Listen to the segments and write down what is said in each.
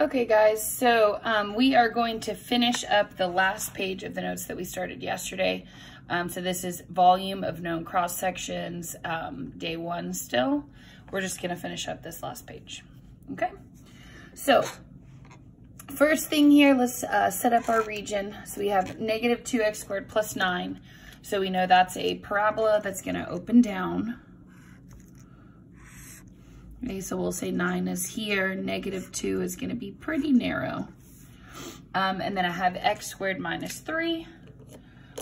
Okay guys, so um, we are going to finish up the last page of the notes that we started yesterday. Um, so this is volume of known cross sections, um, day one still. We're just gonna finish up this last page, okay? So first thing here, let's uh, set up our region. So we have negative 2x squared plus 9. So we know that's a parabola that's going to open down. Okay, so we'll say 9 is here. Negative 2 is going to be pretty narrow. Um, and then I have x squared minus 3,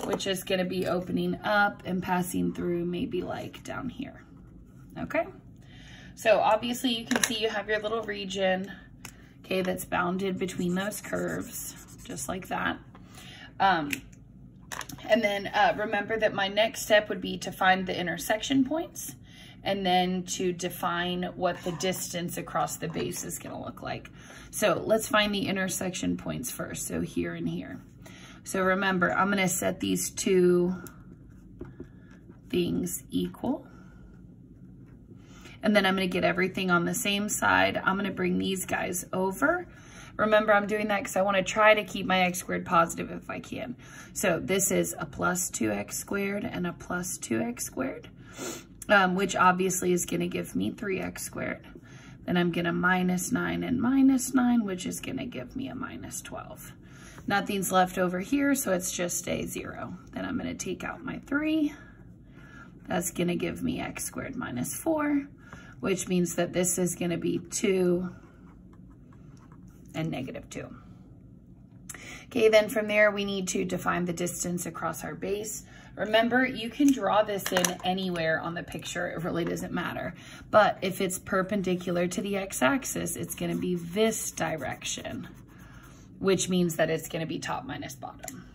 which is going to be opening up and passing through maybe like down here. Okay? So obviously you can see you have your little region okay, that's bounded between those curves, just like that. Um, and then uh, remember that my next step would be to find the intersection points and then to define what the distance across the base is gonna look like. So let's find the intersection points first, so here and here. So remember, I'm gonna set these two things equal. And then I'm gonna get everything on the same side. I'm gonna bring these guys over. Remember, I'm doing that because I wanna try to keep my x squared positive if I can. So this is a plus 2x squared and a plus 2x squared, um, which obviously is gonna give me 3x squared. Then I'm gonna minus 9 and minus 9, which is gonna give me a minus 12. Nothing's left over here, so it's just a 0. Then I'm gonna take out my 3. That's gonna give me x squared minus 4 which means that this is gonna be two and negative two. Okay, then from there, we need to define the distance across our base. Remember, you can draw this in anywhere on the picture. It really doesn't matter. But if it's perpendicular to the x-axis, it's going to be this direction, which means that it's going to be top minus bottom.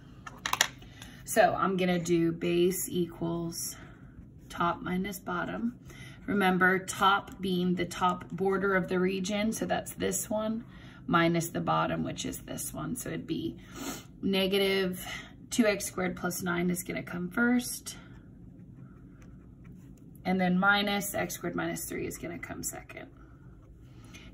So I'm going to do base equals top minus bottom. Remember, top being the top border of the region, so that's this one, minus the bottom, which is this one. So it'd be negative 2x squared plus 9 is going to come first. And then minus x squared minus 3 is going to come second.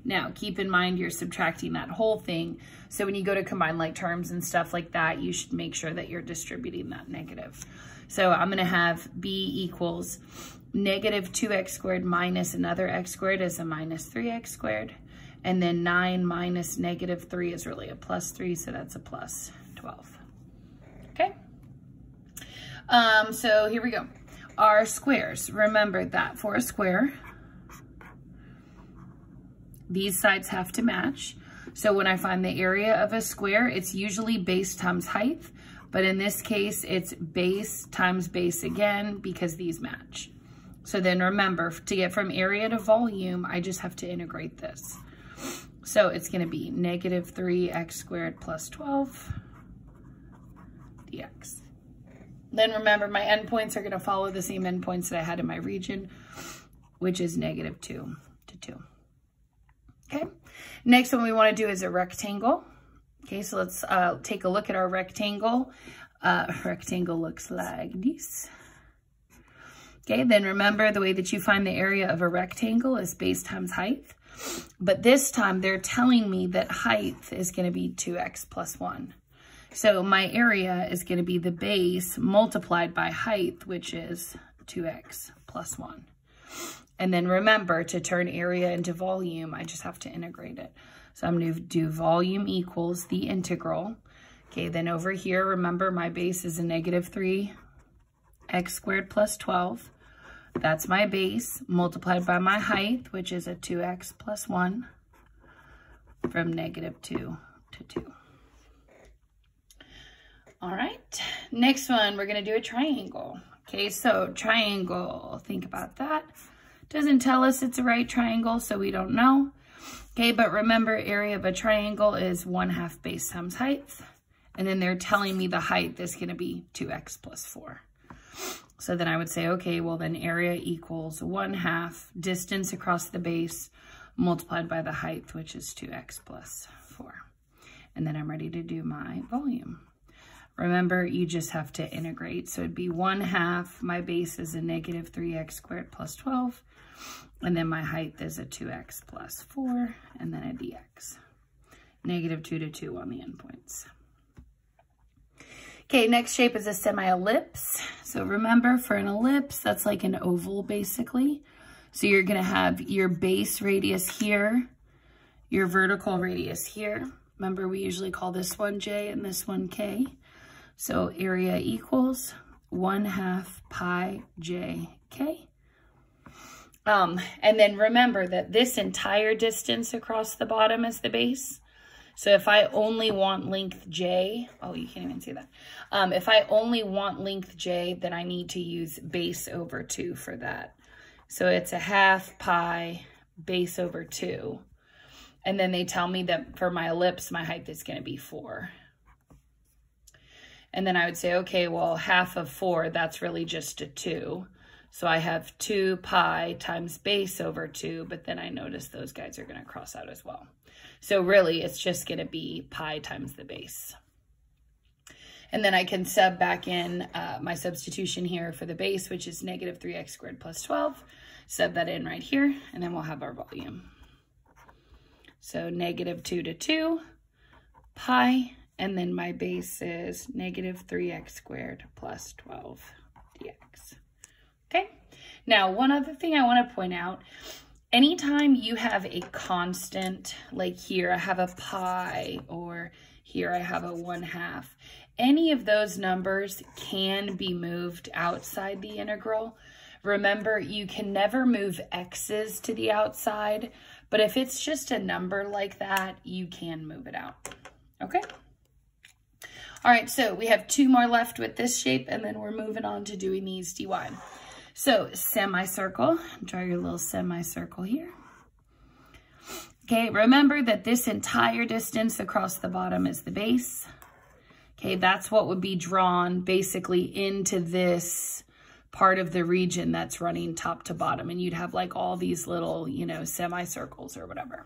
Now, keep in mind you're subtracting that whole thing. So when you go to combine like terms and stuff like that, you should make sure that you're distributing that negative. So I'm going to have b equals negative 2x squared minus another x squared is a minus 3x squared. And then 9 minus negative 3 is really a plus 3, so that's a plus 12. Okay? Um, so here we go. Our squares. Remember that for a square, these sides have to match. So when I find the area of a square, it's usually base times height. But in this case, it's base times base again because these match. So then remember, to get from area to volume, I just have to integrate this. So it's going to be negative 3x squared plus 12 Then remember, my endpoints are going to follow the same endpoints that I had in my region, which is negative 2 to 2. Okay, next one we want to do is a rectangle. Okay, so let's uh, take a look at our rectangle. Uh, rectangle looks like this. Okay, then remember the way that you find the area of a rectangle is base times height. But this time they're telling me that height is going to be 2x plus 1. So my area is going to be the base multiplied by height, which is 2x plus 1. And then remember, to turn area into volume, I just have to integrate it. So I'm going to do volume equals the integral. Okay, then over here, remember my base is a negative 3 x squared plus 12. That's my base multiplied by my height, which is a 2x plus 1 from negative 2 to 2. All right, next one, we're to do a triangle. Okay, so triangle, think about that. Doesn't tell us it's a right triangle, so we don't know. Okay, but remember area of a triangle is 1 half base times height. And then they're telling me the height is to be 2x plus 4. So then I would say, okay, well then area equals 1 half distance across the base multiplied by the height, which is 2x plus 4. And then I'm ready to do my volume. Remember, you just have to integrate. So it'd be 1 half, my base is a negative 3x squared plus 12, and then my height is a 2x plus 4, and then a dx. negative 2 to 2 on the endpoints. Okay, next shape is a semi-ellipse. So remember, for an ellipse, that's like an oval, basically. So you're going to have your base radius here, your vertical radius here. Remember, we usually call this one J and this one K. So area equals 1 half pi j k. Um, and then remember that this entire distance across the bottom is the base. So if I only want length j, oh, you can't even see that. Um, if I only want length j, then I need to use base over 2 for that. So it's a half pi base over 2. And then they tell me that for my ellipse, my height is going to be 4. And then I would say, okay, well, half of 4, that's really just a 2. So I have 2 pi times base over 2, but then I notice those guys are going to cross out as well. So really, it's just going to be pi times the base. And then I can sub back in uh, my substitution here for the base, which is negative 3x squared plus 12. Sub that in right here, and then we'll have our volume. So negative 2 to 2, pi, and then my base is negative 3x squared plus 12 dx. Okay, now one other thing I want to point out, anytime you have a constant, like here I have a pi or here I have a 1 half, any of those numbers can be moved outside the integral. Remember, you can never move x's to the outside, but if it's just a number like that, you can move it out, okay? All right, so we have two more left with this shape, and then we're moving on to doing these dy. So semicircle, draw your little semicircle here. Okay, remember that this entire distance across the bottom is the base. Okay, that's what would be drawn basically into this part of the region that's running top to bottom. And you'd have like all these little, you know, semicircles or whatever.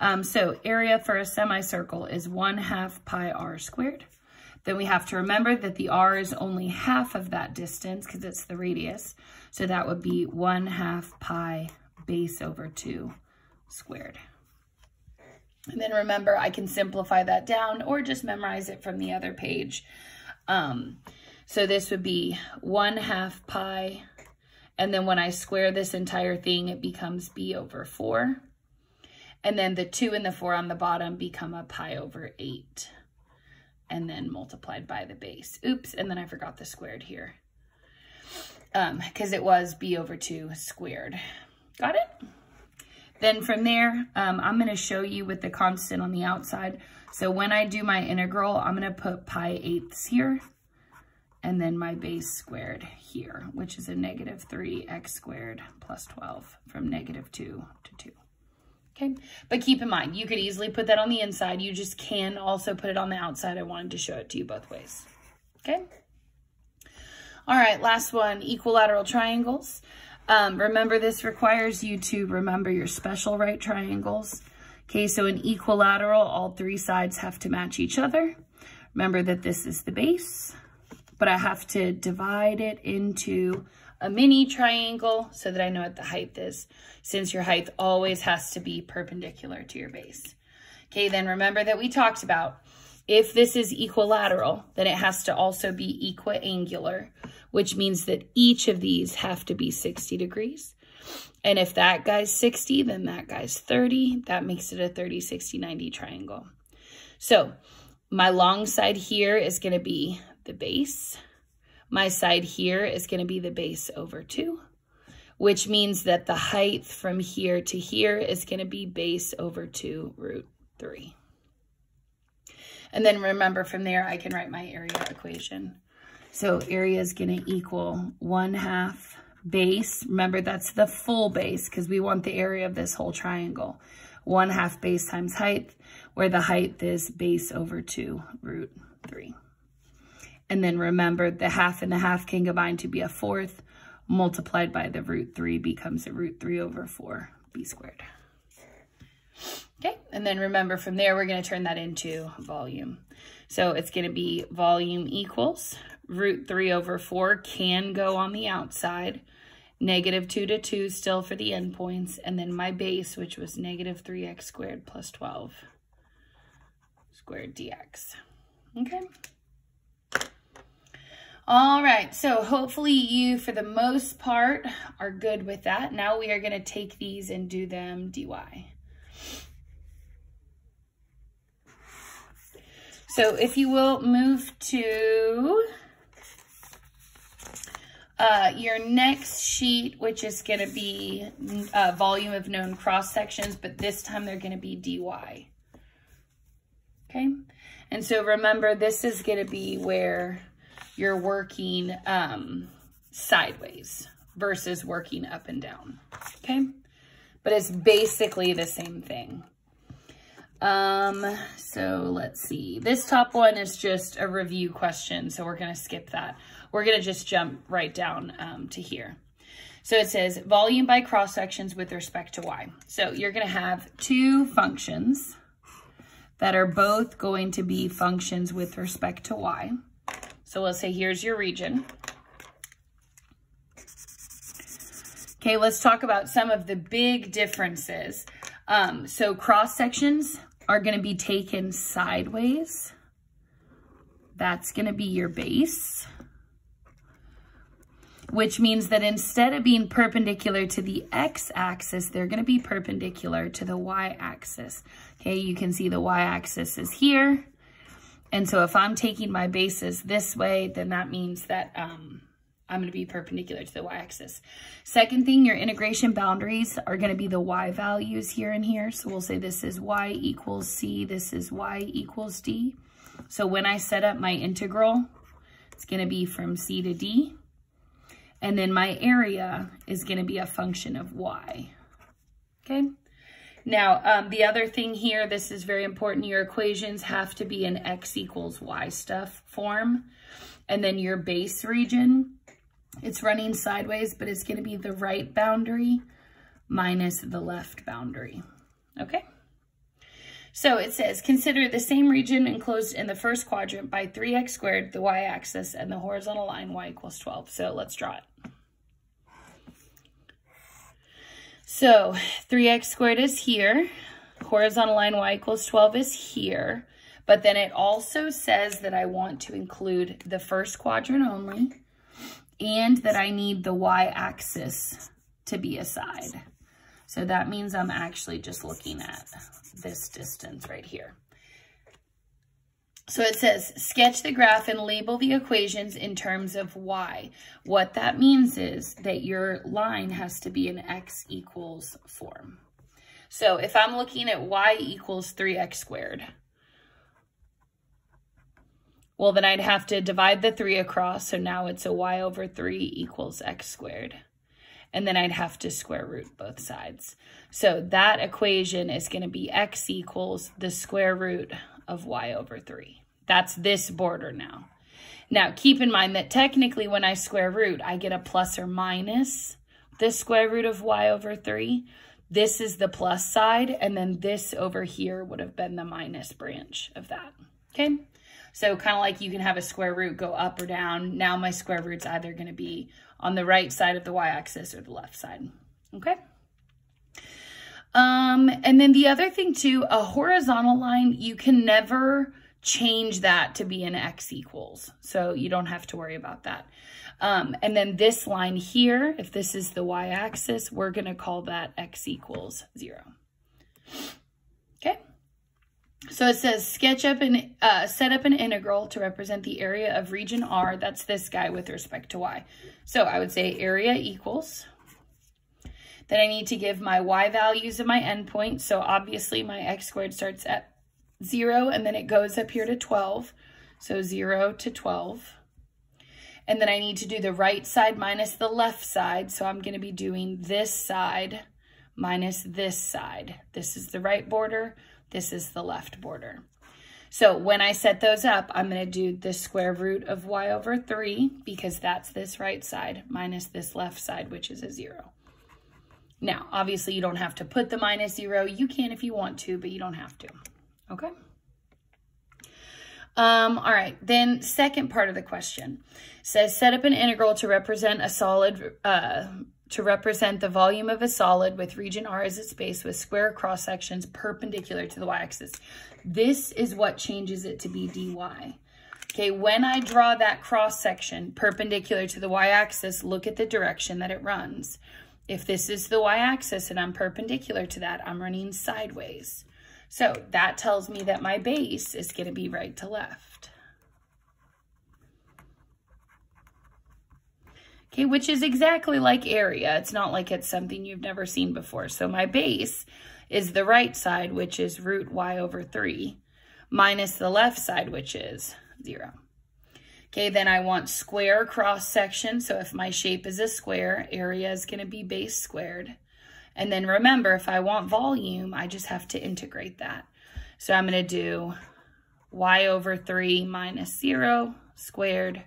Um, so area for a semicircle is 1 half pi r squared. Then we have to remember that the r is only half of that distance because it's the radius. So that would be 1 half pi base over 2 squared. And then remember, I can simplify that down or just memorize it from the other page. Um, so this would be 1 half pi. And then when I square this entire thing, it becomes b over 4. And then the 2 and the 4 on the bottom become a pi over 8 and then multiplied by the base. Oops, and then I forgot the squared here because um, it was b over 2 squared. Got it? Then from there, um, I'm going to show you with the constant on the outside. So when I do my integral, I'm going to put pi eighths here and then my base squared here, which is a negative 3x squared plus 12 from negative 2 to 2 okay? But keep in mind, you could easily put that on the inside. You just can also put it on the outside. I wanted to show it to you both ways, okay? All right, last one, equilateral triangles. Um, remember, this requires you to remember your special right triangles. Okay, so in equilateral, all three sides have to match each other. Remember that this is the base, but I have to divide it into a mini triangle so that I know what the height is, since your height always has to be perpendicular to your base. Okay, then remember that we talked about if this is equilateral, then it has to also be equiangular, which means that each of these have to be 60 degrees. And if that guy's 60, then that guy's 30. That makes it a 30, 60, 90 triangle. So my long side here is going to be the base. My side here is going to be the base over 2, which means that the height from here to here is going to be base over 2 root 3. And then remember from there, I can write my area equation. So area is going to equal 1 half base. Remember, that's the full base because we want the area of this whole triangle. 1 half base times height, where the height is base over 2 root 3. And then remember the half and the half can combine to be a fourth multiplied by the root 3 becomes a root 3 over 4 b squared. Okay, and then remember from there, we're going to turn that into volume. So it's going to be volume equals root 3 over 4 can go on the outside, negative 2 to 2 still for the endpoints, and then my base, which was negative 3x squared plus 12 squared dx. Okay. All right, so hopefully you, for the most part, are good with that. Now we are going to take these and do them dy. So if you will move to uh, your next sheet, which is going to be uh, volume of known cross sections, but this time they're going to be dy. Okay, and so remember, this is going to be where you're working um, sideways versus working up and down. Okay, but it's basically the same thing. Um, so let's see. This top one is just a review question, so we're going to skip that. We're going to just jump right down um, to here. So it says volume by cross sections with respect to y. So you're going to have two functions that are both going to be functions with respect to y. So we'll say here's your region. Okay, let's talk about some of the big differences. Um, so cross sections are going to be taken sideways. That's going to be your base, which means that instead of being perpendicular to the x-axis, they're going to be perpendicular to the y-axis. Okay, you can see the y-axis is here. And so if I'm taking my bases this way, then that means that um, I'm going to be perpendicular to the y-axis. Second thing, your integration boundaries are going to be the y values here and here. So we'll say this is y equals c, this is y equals d. So when I set up my integral, it's going to be from c to d. And then my area is going to be a function of y. Okay. Now, um, the other thing here, this is very important, your equations have to be in x equals y stuff form. And then your base region it's running sideways, but it's going to be the right boundary minus the left boundary. Okay? So it says, consider the same region enclosed in the first quadrant by 3x squared, the y-axis, and the horizontal line y equals 12. So let's draw it. So 3x squared is here. Horizontal line y equals 12 is here. But then it also says that I want to include the first quadrant only and that I need the y-axis to be a side. So that means I'm actually just looking at this distance right here. So it says, sketch the graph and label the equations in terms of y. What that means is that your line has to be an x equals form. So if I'm looking at y equals 3x squared, well, then I'd have to divide the 3 across, so now it's a y over 3 equals x squared. And then I'd have to square root both sides. So that equation is going to be x equals the square root of y over 3. That's this border now. Now, keep in mind that technically when I square root, I get a plus or minus the square root of y over 3. This is the plus side, and then this over here would have been the minus branch of that. Okay? So kind of like you can have a square root go up or down. Now my square root's either going to be on the right side of the y-axis or the left side. Okay. Um, and then the other thing too, a horizontal line, you can never change that to be an x equals. So you don't have to worry about that. Um, and then this line here, if this is the y-axis, we're going to call that x equals zero. Okay. So it says sketch up and uh, set up an integral to represent the area of region R. That's this guy with respect to y. So I would say area equals. Then I need to give my y values of my endpoint. So obviously my x squared starts at 0 and then it goes up here to 12. So 0 to 12. And then I need to do the right side minus the left side. So I'm going to be doing this side minus this side. This is the right border. This is the left border. So when I set those up, I'm going to do the square root of y over 3 because that's this right side minus this left side, which is a 0. Now, obviously, you don't have to put the minus 0. You can if you want to, but you don't have to. Okay? Um, all right, then second part of the question says set up an integral to represent a solid uh, to represent the volume of a solid with region R as its base with square cross sections perpendicular to the y-axis. This is what changes it to be dy. Okay, when I draw that cross section perpendicular to the y-axis, look at the direction that it runs. If this is the y-axis and I'm perpendicular to that, I'm running sideways. So that tells me that my base is going to be right to left. Okay, which is exactly like area. It's not like it's something you've never seen before. So my base is the right side, which is root y over 3, minus the left side, which is 0. Okay, then I want square cross section. So if my shape is a square, area is going to be base squared. And then remember, if I want volume, I just have to integrate that. So I'm going to do y over 3 minus 0 squared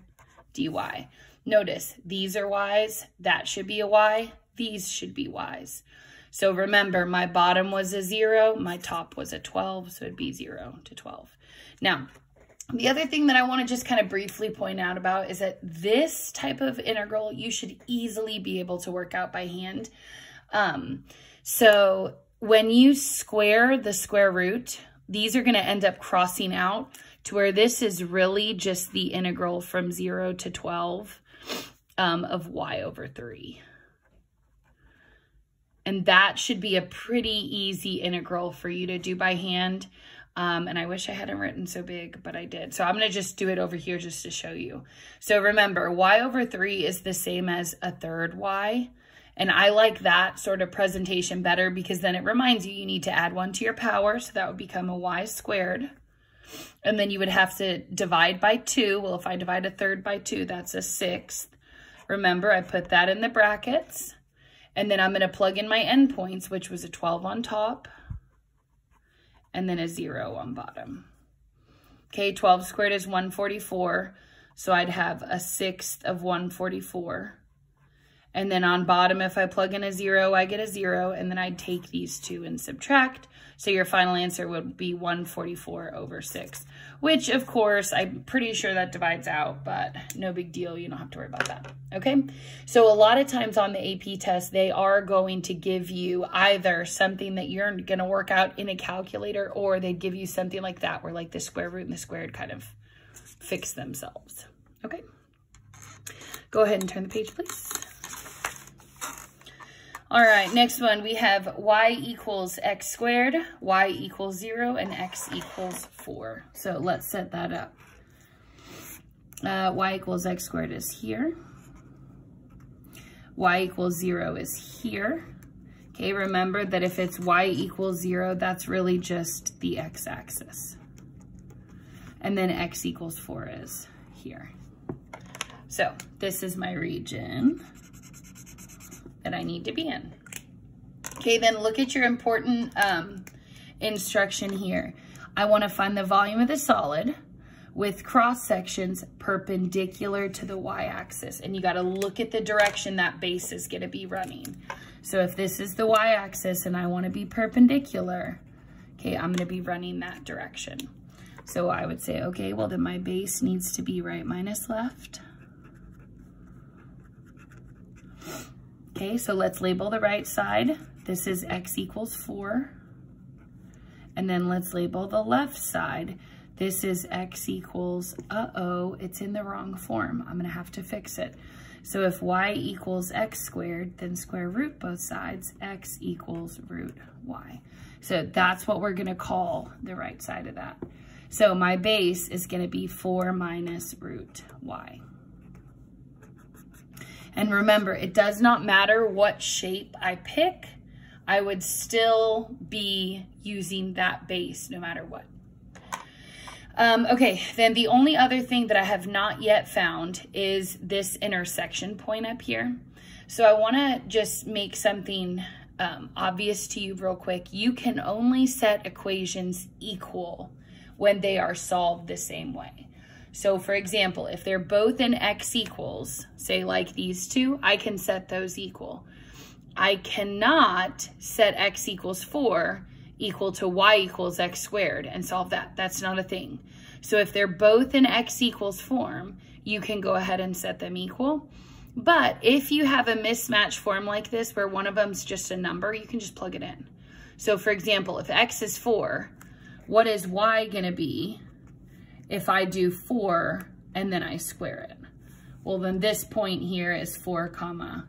dy. Notice, these are y's, that should be a y, these should be y's. So remember, my bottom was a 0, my top was a 12, so it'd be 0 to 12. Now, the other thing that I want to just kind of briefly point out about is that this type of integral you should easily be able to work out by hand. Um, so when you square the square root, these are going to end up crossing out to where this is really just the integral from 0 to 12 um, of y over 3. And that should be a pretty easy integral for you to do by hand. Um, and I wish I hadn't written so big, but I did. So I'm going to just do it over here just to show you. So remember, y over 3 is the same as a third y. And I like that sort of presentation better because then it reminds you you need to add 1 to your power. So that would become a y squared. And then you would have to divide by 2. Well, if I divide a third by 2, that's a sixth. Remember, I put that in the brackets. And then I'm going to plug in my endpoints, which was a 12 on top and then a 0 on bottom. Okay, 12 squared is 144. So I'd have a sixth of 144. And then on bottom, if I plug in a zero, I get a zero, and then I'd take these two and subtract. So your final answer would be 144 over six, which of course, I'm pretty sure that divides out, but no big deal. You don't have to worry about that. Okay. So a lot of times on the AP test, they are going to give you either something that you're going to work out in a calculator, or they give you something like that, where like the square root and the squared kind of fix themselves. Okay. Go ahead and turn the page, please. All right, next one, we have y equals x squared, y equals 0, and x equals 4. So let's set that up. Uh, y equals x squared is here. y equals 0 is here. Okay, remember that if it's y equals 0, that's really just the x-axis. And then x equals 4 is here. So this is my region that I need to be in. Okay, then look at your important um, instruction here. I want to find the volume of the solid with cross sections perpendicular to the y-axis. And you got to look at the direction that base is going to be running. So if this is the y-axis and I want to be perpendicular, okay, I'm going to be running that direction. So I would say, okay, well then my base needs to be right minus left. Okay, so let's label the right side. This is x equals 4. And then let's label the left side. This is x equals, uh-oh, it's in the wrong form. I'm going to have to fix it. So if y equals x squared, then square root both sides, x equals root y. So that's what we're going to call the right side of that. So my base is going to be 4 minus root y. And remember, it does not matter what shape I pick, I would still be using that base no matter what. Um, okay, then the only other thing that I have not yet found is this intersection point up here. So I wanna just make something um, obvious to you real quick. You can only set equations equal when they are solved the same way. So for example, if they're both in x equals, say like these two, I can set those equal. I cannot set x equals 4 equal to y equals x squared and solve that. That's not a thing. So if they're both in x equals form, you can go ahead and set them equal. But if you have a mismatch form like this where one of them's just a number, you can just plug it in. So for example, if x is 4, what is y going to be if I do 4 and then I square it? Well, then this point here is 4 comma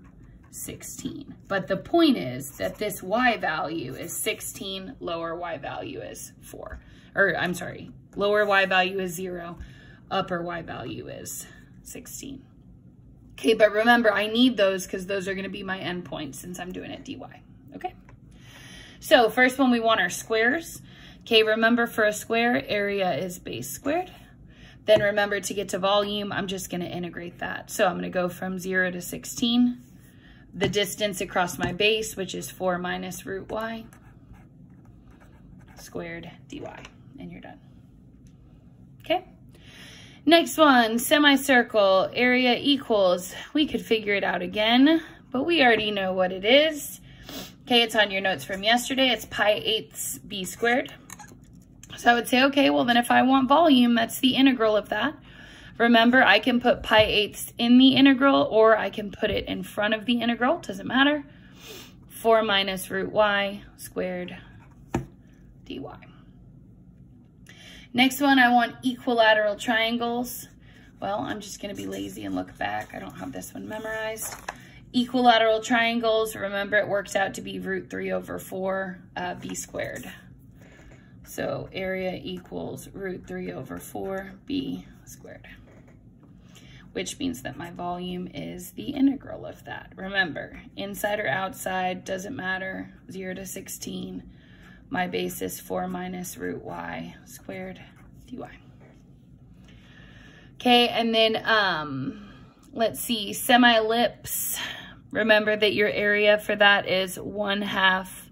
16. But the point is that this y value is 16, lower y value is 4. Or I'm sorry, lower y value is 0, upper y value is 16. Okay, but remember, I need those because those are going to be my endpoints since I'm doing it dy. Okay, so first one we want our squares. Okay, remember for a square, area is base squared. Then remember to get to volume, I'm just going to integrate that. So I'm going to go from 0 to 16. The distance across my base, which is 4 minus root y, squared dy, and you're done. Okay. Next one, semicircle, area equals. We could figure it out again, but we already know what it is. Okay, it's on your notes from yesterday. It's pi eighths b squared. So I would say, okay, well then if I want volume, that's the integral of that. Remember, I can put pi eighths in the integral or I can put it in front of the integral, doesn't matter. 4 minus root y squared dy. Next one, I want equilateral triangles. Well, I'm just gonna be lazy and look back. I don't have this one memorized. Equilateral triangles, remember it works out to be root three over four uh, b squared. So area equals root three over four b squared, which means that my volume is the integral of that. Remember, inside or outside, doesn't matter, zero to 16. My base is 4 minus root y squared dy. Okay, and then um, let's see, semi-ellipse. Remember that your area for that is 1 half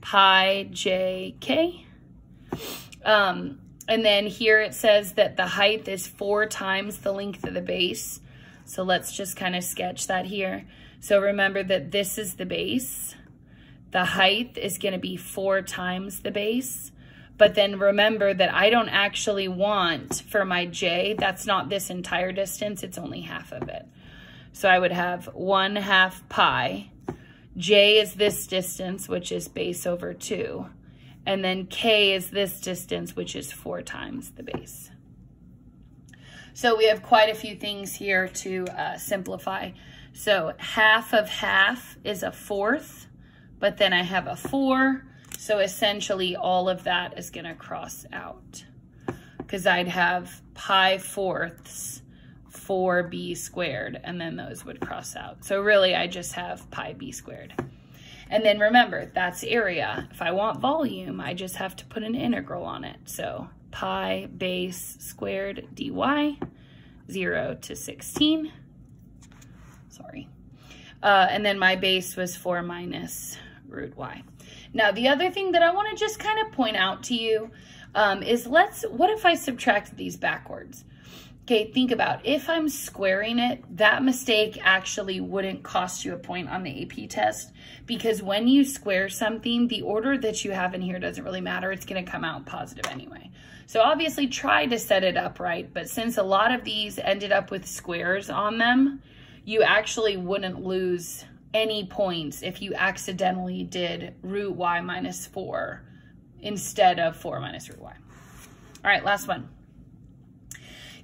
pi jk. Um, and then here it says that the height is 4 times the length of the base. So let's just kind of sketch that here. So remember that this is the base the height is going to be four times the base. But then remember that I don't actually want for my j, that's not this entire distance, it's only half of it. So I would have 1 half pi. j is this distance, which is base over 2. And then k is this distance, which is 4 times the base. So we have quite a few things here to uh, simplify. So half of half is a fourth but then I have a four. So essentially all of that is gonna cross out because I'd have pi fourths 4b squared, and then those would cross out. So really, I just have pi b squared. And then remember, that's area. If I want volume, I just have to put an integral on it. So pi base squared dy, 0 to 16. Sorry. Uh, and then my base was 4 minus root y. Now, the other thing that I want to just kind of point out to you um, is let's, what if I subtract these backwards? Okay, think about if I'm squaring it, that mistake actually wouldn't cost you a point on the AP test because when you square something, the order that you have in here doesn't really matter. It's going to come out positive anyway. So obviously try to set it up right, but since a lot of these ended up with squares on them, you actually wouldn't lose any points if you accidentally did root y minus 4 instead of 4 minus root y. All right, last one.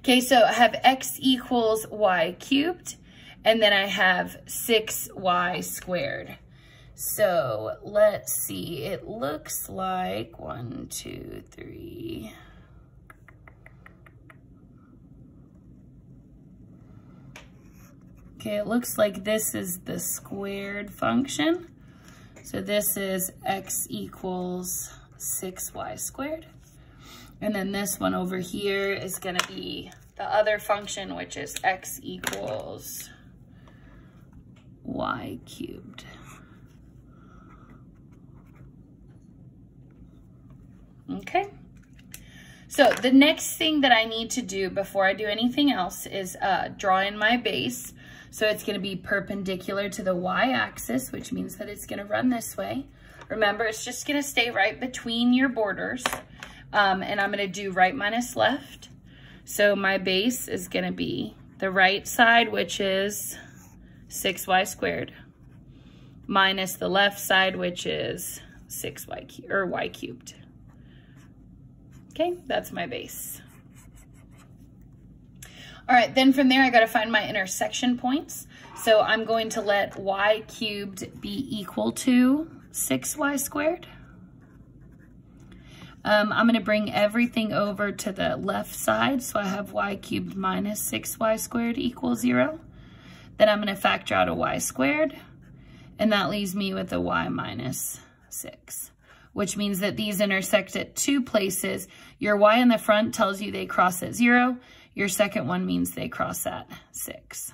Okay, so I have x equals y cubed, and then I have 6y squared. So let's see, it looks like one, two, three, Okay, it looks like this is the squared function. So this is x equals 6y squared. And then this one over here is going to be the other function, which is x equals y cubed. Okay. So the next thing that I need to do before I do anything else is uh, draw in my base. So it's gonna be perpendicular to the y-axis, which means that it's gonna run this way. Remember, it's just gonna stay right between your borders. Um, and I'm gonna do right minus left. So my base is gonna be the right side, which is 6y squared minus the left side, which is 6y or y cubed. Okay, that's my base. All right, then from there, I gotta find my intersection points. So I'm going to let y cubed be equal to 6y squared. Um, I'm going to bring everything over to the left side. So I have y cubed minus 6y squared equals 0. Then I'm going to factor out a y squared. And that leaves me with a y minus 6, which means that these intersect at two places. Your y in the front tells you they cross at 0. Your second one means they cross at 6.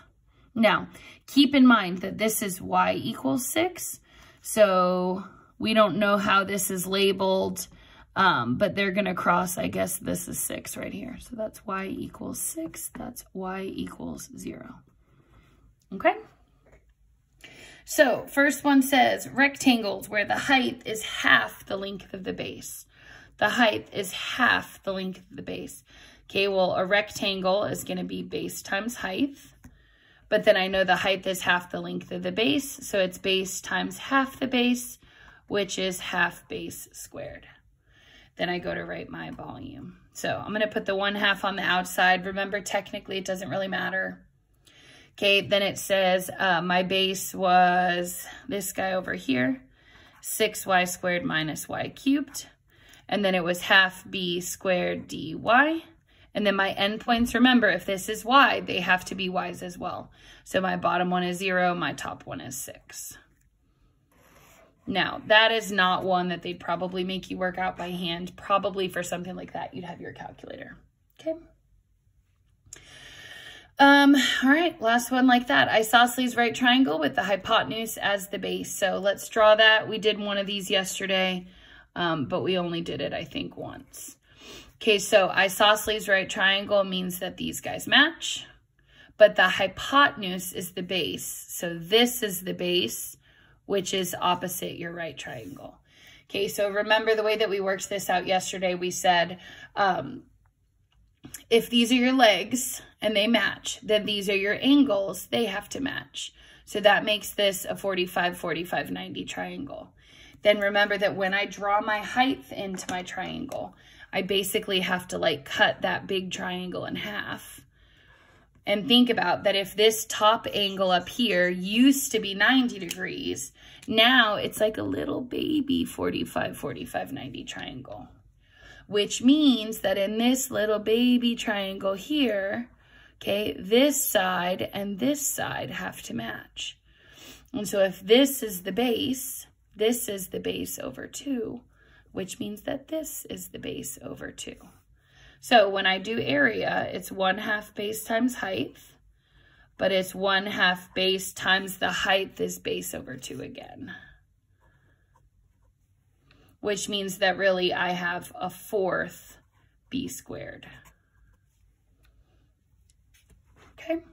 Now, keep in mind that this is y equals 6. So we don't know how this is labeled um, but they're going to cross, I guess this is 6 right here. So that's y equals 6. That's y equals 0. Okay? So first one says rectangles where the height is half the length of the base. The height is half the length of the base. Okay, well, a rectangle is going to be base times height. But then I know the height is half the length of the base. So it's base times half the base, which is half base squared. Then I go to write my volume. So I'm going to put the one half on the outside. Remember, technically, it doesn't really matter. Okay, then it says uh, my base was this guy over here, 6y squared minus y cubed. And then it was half b squared dy. And then my endpoints, remember, if this is y, they have to be y's as well. So my bottom one is 0, my top one is 6. Now, that is not one that they'd probably make you work out by hand. Probably for something like that, you'd have your calculator. Okay. Um, all right, last one like that. Isosceles right triangle with the hypotenuse as the base. So let's draw that. We did one of these yesterday, um, but we only did it, I think, once. Okay, so isosceles right triangle means that these guys match, but the hypotenuse is the base. So this is the base which is opposite your right triangle. Okay, so remember the way that we worked this out yesterday, we said um, if these are your legs and they match, then these are your angles, they have to match. So that makes this a 45, 45, 90 triangle. Then remember that when I draw my height into my triangle, I basically have to like cut that big triangle in half and think about that if this top angle up here used to be 90 degrees, now it's like a little baby 45, 45, 90 triangle. Which means that in this little baby triangle here, okay, this side and this side have to match. And so if this is the base, this is the base over 2, which means that this is the base over 2. So when I do area, it's 1 half base times height, but it's 1 half base times the height is base over 2 again. Which means that really I have a fourth b squared. Okay.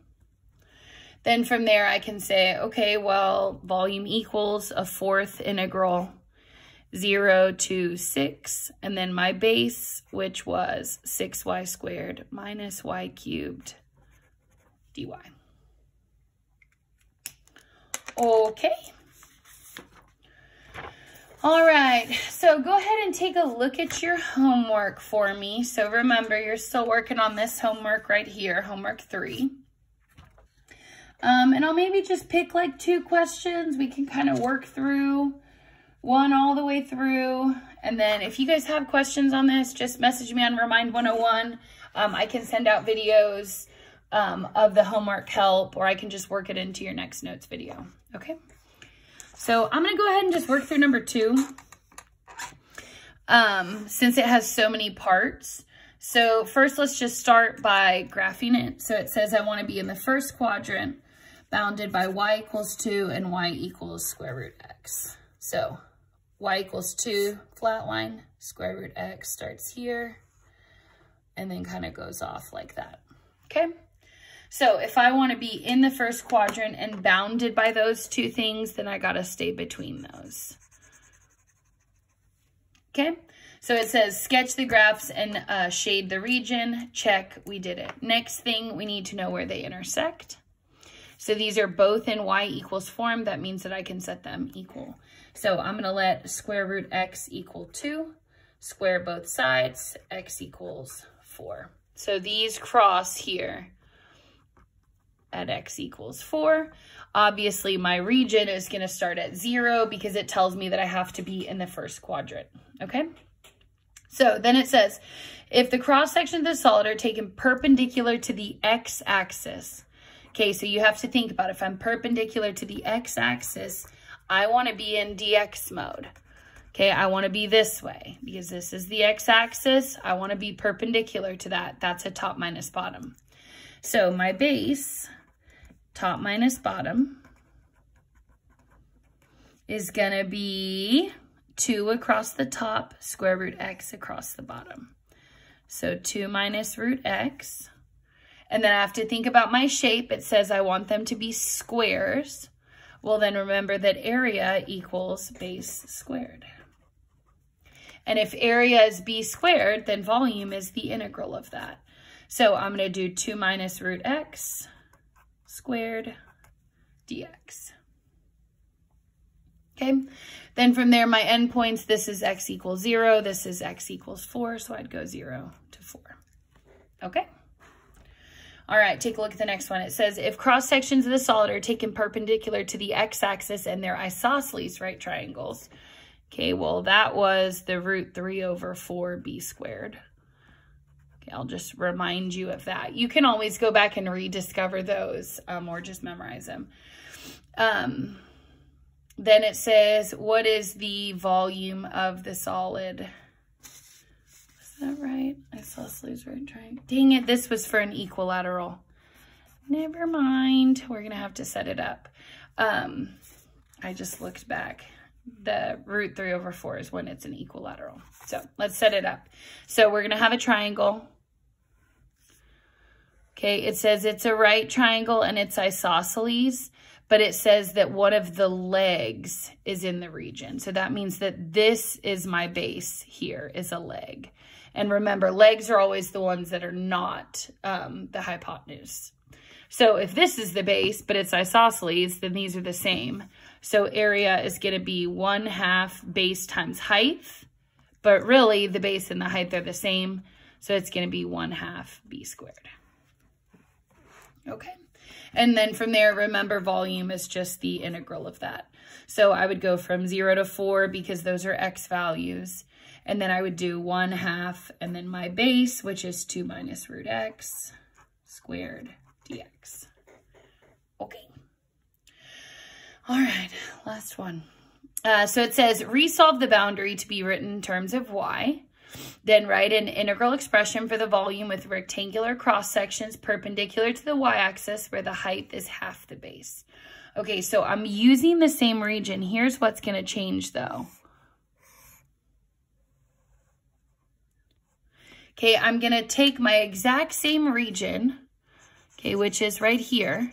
Then from there I can say, okay, well, volume equals a fourth integral 0 to 6, and then my base, which was 6y squared minus y cubed dy. Okay. All right, so go ahead and take a look at your homework for me. So remember, you're still working on this homework right here, homework three. Um, and I'll maybe just pick like two questions we can kind of work through one all the way through. And then if you guys have questions on this, just message me on Remind 101. Um, I can send out videos um, of the homework help, or I can just work it into your next notes video. Okay. So I'm going to go ahead and just work through number two. Um, since it has so many parts. So first, let's just start by graphing it. So it says I want to be in the first quadrant, bounded by y equals 2 and y equals square root x. So y equals 2, flat line, square root x starts here, and then kind of goes off like that, okay? So if I want to be in the first quadrant and bounded by those two things, then I got to stay between those. Okay, so it says sketch the graphs and uh, shade the region. Check, we did it. Next thing, we need to know where they intersect. So these are both in y equals form. That means that I can set them equal. So I'm going to let square root x equal 2, square both sides, x equals 4. So these cross here at x equals 4. Obviously, my region is going to start at 0 because it tells me that I have to be in the first quadrant, okay? So then it says, if the cross section of the solid are taken perpendicular to the x-axis, okay, so you have to think about if I'm perpendicular to the x-axis, I want to be in dx mode. Okay, I want to be this way because this is the x-axis. I want to be perpendicular to that. That's a top minus bottom. So my base, top minus bottom, is going to be 2 across the top, square root x across the bottom. So 2 minus root x. And then I have to think about my shape. It says I want them to be squares. Well, then remember that area equals base squared. And if area is b squared, then volume is the integral of that. So I'm going to do 2 minus root x squared dx. Okay, then from there, my endpoints, this is x equals 0, this is x equals 4, so I'd go 0 to 4. Okay? All right, take a look at the next one. It says, if cross sections of the solid are taken perpendicular to the x-axis and they're isosceles right triangles, Okay, well, that was the root 3 over 4b squared. I'll just remind you of that. You can always go back and rediscover those um, or just memorize them. Um, then it says, what is the volume of the solid? Is that right? I saw Isosceles right triangle. Dang it, this was for an equilateral. Never mind. We're going to have to set it up. Um, I just looked back the root 3 over 4 is when it's an equilateral. So let's set it up. So we're going to have a triangle. Okay, it says it's a right triangle and it's isosceles, but it says that one of the legs is in the region. So that means that this is my base here, is a leg. And remember, legs are always the ones that are not um, the hypotenuse. So if this is the base, but it's isosceles, then these are the same. So area is going to be 1 half base times height, but really the base and the height are the same. So it's going to be 1 half b squared. Okay. And then from there, remember volume is just the integral of that. So I would go from 0 to 4 because those are x values. And then I would do 1 half and then my base, which is 2 minus root x squared dx. Okay. All right, last one. Uh, so it says, resolve the boundary to be written in terms of y. Then write an integral expression for the volume with rectangular cross sections perpendicular to the y-axis where the height is half the base. Okay, so I'm using the same region. Here's what's going to change though. Okay, I'm going to take my exact same region, okay, which is right here,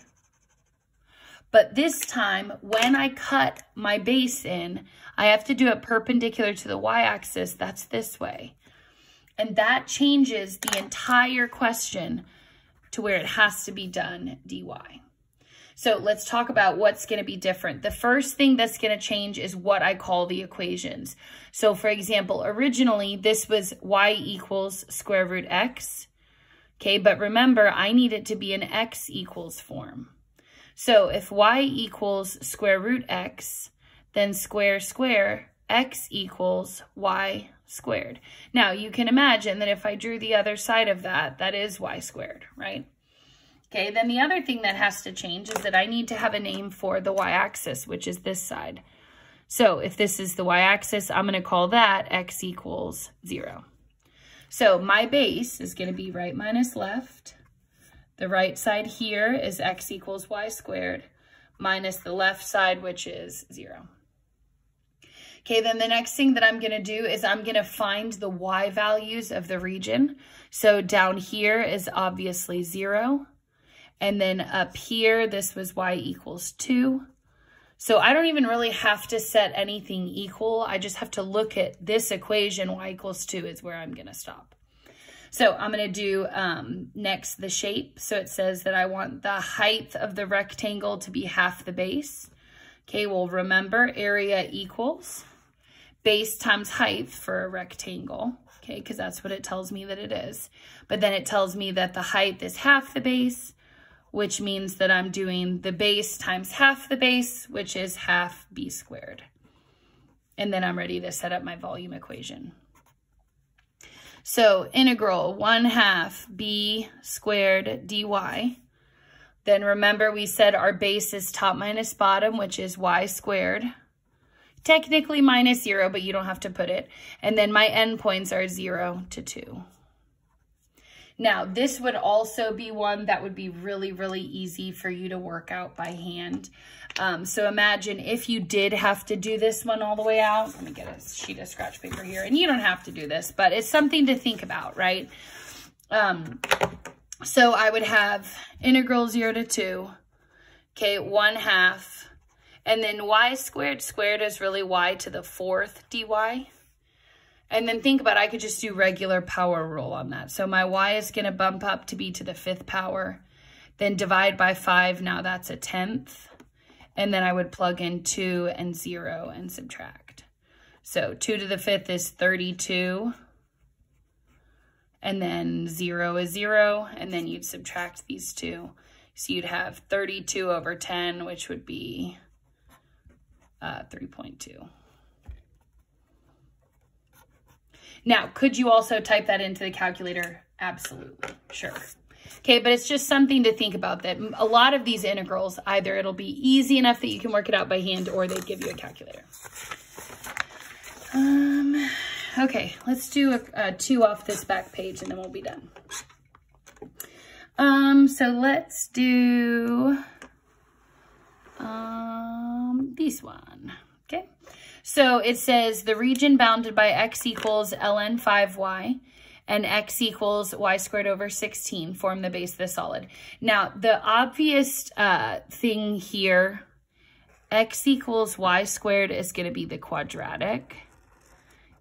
but this time, when I cut my base in, I have to do it perpendicular to the y-axis. That's this way. And that changes the entire question to where it has to be done dy. So let's talk about what's going to be different. The first thing that's going to change is what I call the equations. So for example, originally this was y equals square root x. Okay, but remember, I need it to be an x equals form. So if y equals square root x, then square square x equals y squared. Now you can imagine that if I drew the other side of that, that is y squared, right? Okay, then the other thing that has to change is that I need to have a name for the y-axis, which is this side. So if this is the y-axis, I'm going to call that x equals 0. So my base is going to be right minus left the right side here is x equals y squared minus the left side, which is zero. Okay, then the next thing that I'm gonna do is I'm gonna find the y values of the region. So down here is obviously zero. And then up here, this was y equals two. So I don't even really have to set anything equal. I just have to look at this equation, y equals two is where I'm gonna stop. So I'm going to do um, next the shape. So it says that I want the height of the rectangle to be half the base. Okay, well, remember area equals base times height for a rectangle. Okay, because that's what it tells me that it is. But then it tells me that the height is half the base, which means that I'm doing the base times half the base, which is half b squared. And then I'm ready to set up my volume equation. So integral 1 half b squared dy. Then remember we said our base is top minus bottom, which is y squared. Technically minus 0, but you don't have to put it. And then my endpoints are 0 to 2. Now, this would also be one that would be really, really easy for you to work out by hand. Um, so imagine if you did have to do this one all the way out. Let me get a sheet of scratch paper here. And you don't have to do this, but it's something to think about, right? Um, so I would have integral 0 to 2, okay, 1 half, and then y squared squared is really y to the fourth dy. And then think about, I could just do regular power rule on that. So my y is going to bump up to be to the fifth power. Then divide by 5, now that's a tenth. And then I would plug in 2 and 0 and subtract. So 2 to the fifth is 32. And then 0 is 0. And then you'd subtract these two. So you'd have 32 over 10, which would be uh, 3.2. Now, could you also type that into the calculator? Absolutely, sure. Okay, but it's just something to think about that a lot of these integrals, either it'll be easy enough that you can work it out by hand or they give you a calculator. Um, okay, let's do a, a two off this back page and then we'll be done. Um, so let's do um, this one, okay? So it says the region bounded by x equals ln 5y and x equals y squared over 16 form the base of the solid. Now, the obvious uh, thing here, x equals y squared is going to be the quadratic.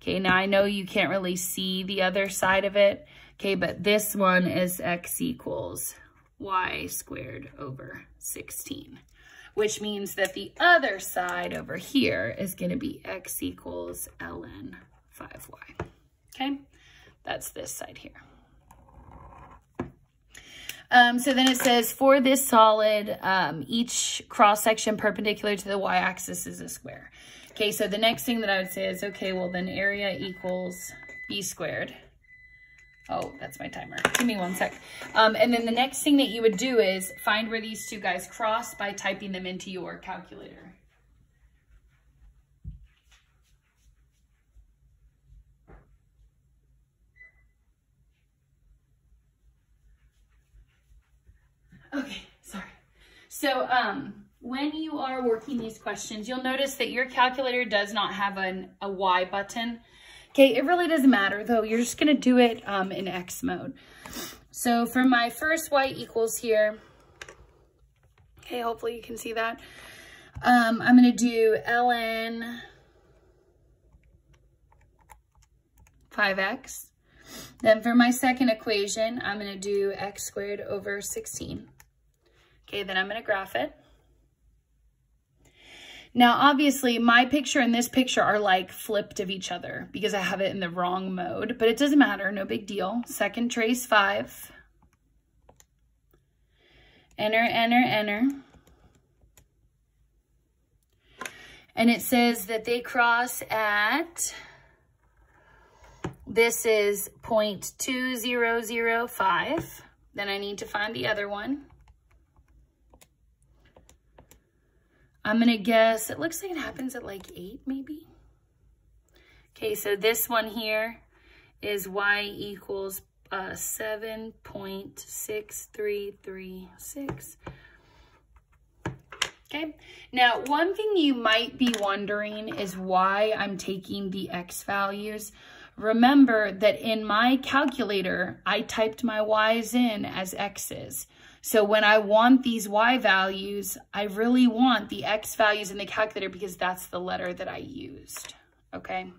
Okay, now I know you can't really see the other side of it. Okay, but this one is x equals y squared over 16 which means that the other side over here is going to be x equals ln 5y. Okay, that's this side here. Um, so then it says, for this solid, um, each cross-section perpendicular to the y-axis is a square. Okay, so the next thing that I would say is, okay, well then area equals b squared. Oh, that's my timer. Give me one sec. Um, and then the next thing that you would do is find where these two guys cross by typing them into your calculator. Okay, sorry. So um, when you are working these questions, you'll notice that your calculator does not have an, a Y button. Okay, it really doesn't matter though. You're just gonna do it um, in X mode. So for my first y equals here, okay, hopefully you can see that. Um, I'm gonna do ln 5x. Then for my second equation, I'm gonna do x squared over 16. Okay, then I'm gonna graph it. Now, obviously, my picture and this picture are like flipped of each other because I have it in the wrong mode, but it doesn't matter, no big deal. Second trace five. Enter, enter, enter. And it says that they cross at, this is 0.2005. Then I need to find the other one. I'm going to guess, it looks like it happens at like 8 maybe. Okay, so this one here is y equals uh, 7.6336. Okay, now one thing you might be wondering is why I'm taking the x values. Remember that in my calculator, I typed my y's in as x's. So when I want these y values, I really want the x values in the calculator because that's the letter that I used, okay?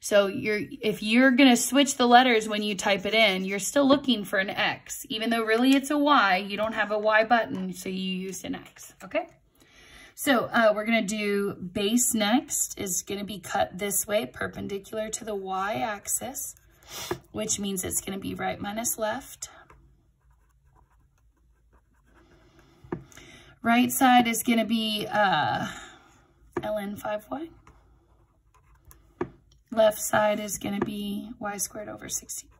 So you're if you're going to switch the letters when you type it in, you're still looking for an X. Even though really it's a Y, you don't have a Y button, so you used an X, okay? So uh, we're going to do base next is going to be cut this way, perpendicular to the Y axis, which means it's going to be right minus left. Right side is going to be uh, ln 5y. Left side is going to be y squared over 16.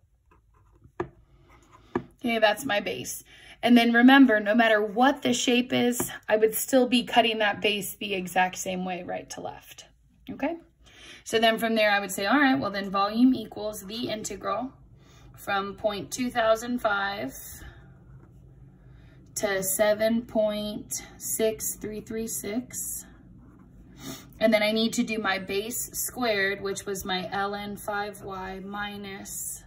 Okay, that's my base. And then remember, no matter what the shape is, I would still be cutting that base the exact same way, right to left. Okay? So then from there, I would say, all right, well then volume equals the integral from point 2005 to 7.6336. And then I need to do my base squared, which was my ln 5y minus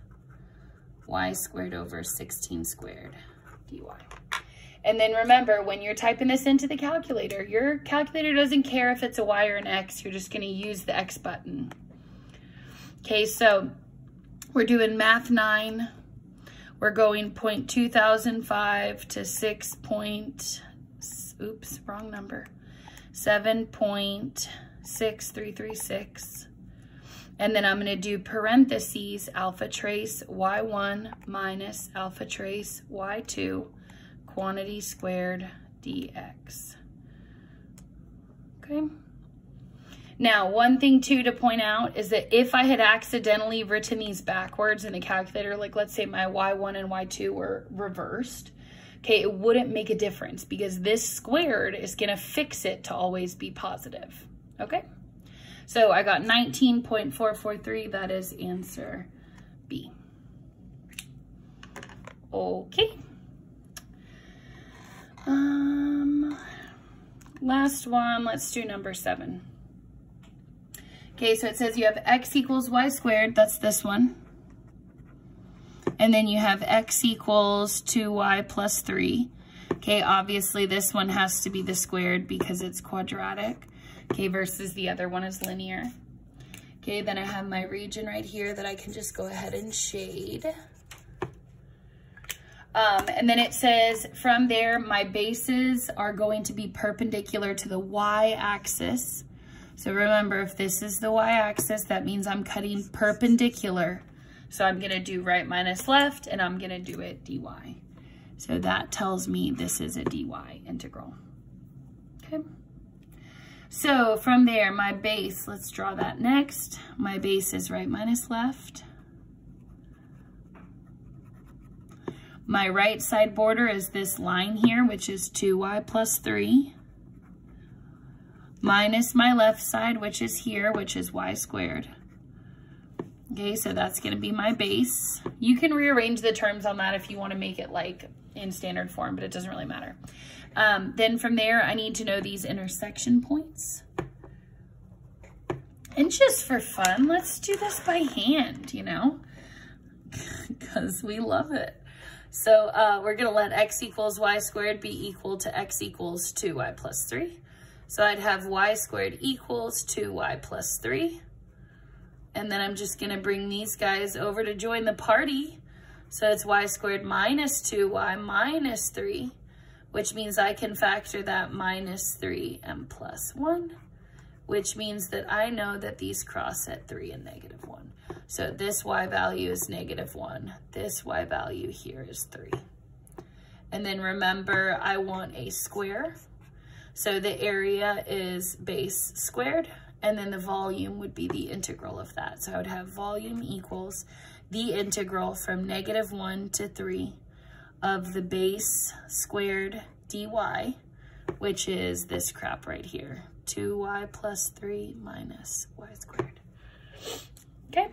y squared over 16 squared dy. And then remember, when you're typing this into the calculator, your calculator doesn't care if it's a y or an x. You're just going to use the x button. Okay, so we're doing math 9. We're going point 2005 to 6 point, oops, wrong number, 7.6336. And then I'm going to do parentheses alpha trace y1 minus alpha trace y2 quantity squared dx. Okay. Now, one thing too to point out is that if I had accidentally written these backwards in the calculator, like let's say my y1 and y2 were reversed, okay, it wouldn't make a difference because this squared is going to fix it to always be positive, okay? So I got 19.443. That is answer B. Okay. Um, last one, let's do number seven. Okay, so it says you have x equals y squared. That's this one. And then you have x equals 2y plus 3. Okay, obviously this one has to be the squared because it's quadratic okay, versus the other one is linear. Okay, then I have my region right here that I can just go ahead and shade. Um, and then it says from there, my bases are going to be perpendicular to the y-axis. So remember, if this is the y-axis, that means I'm cutting perpendicular. So I'm gonna do right minus left, and I'm gonna do it dy. So that tells me this is a dy integral, okay? So from there, my base, let's draw that next. My base is right minus left. My right side border is this line here, which is 2y plus 3, minus my left side, which is here, which is y squared. Okay, so that's going to be my base. You can rearrange the terms on that if you want to make it like in standard form, but it doesn't really matter. Um, then from there, I need to know these intersection points. And just for fun, let's do this by hand, you know, because we love it. So uh, we're going to let x equals y squared be equal to x equals 2y plus 3. So I'd have y squared equals 2y plus 3. And then I'm just going to bring these guys over to join the party. So it's y squared minus 2y minus 3 which means I can factor that minus 3 and plus 1, which means that I know that these cross at 3 and negative 1. So this y value is negative 1. This y value here is 3. And then remember, I want a square. So the area is base squared, and then the volume would be the integral of that. So I would have volume equals the integral from negative 1 to 3 of the base squared dy, which is this crap right here. 2y plus 3 minus y squared. Okay.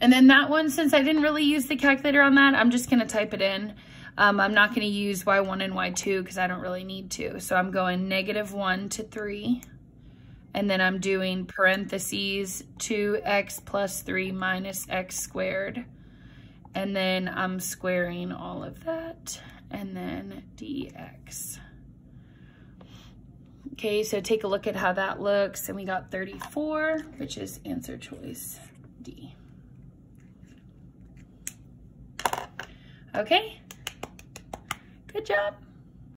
And then that one, since I didn't really use the calculator on that, I'm just going to type it in. Um, I'm not going to use y1 and y2 because I don't really need to. So I'm going negative 1 to 3. And then I'm doing parentheses 2x plus 3 minus x squared and then I'm squaring all of that and then dx. Okay, so take a look at how that looks. And we got 34, which is answer choice D. Okay, good job.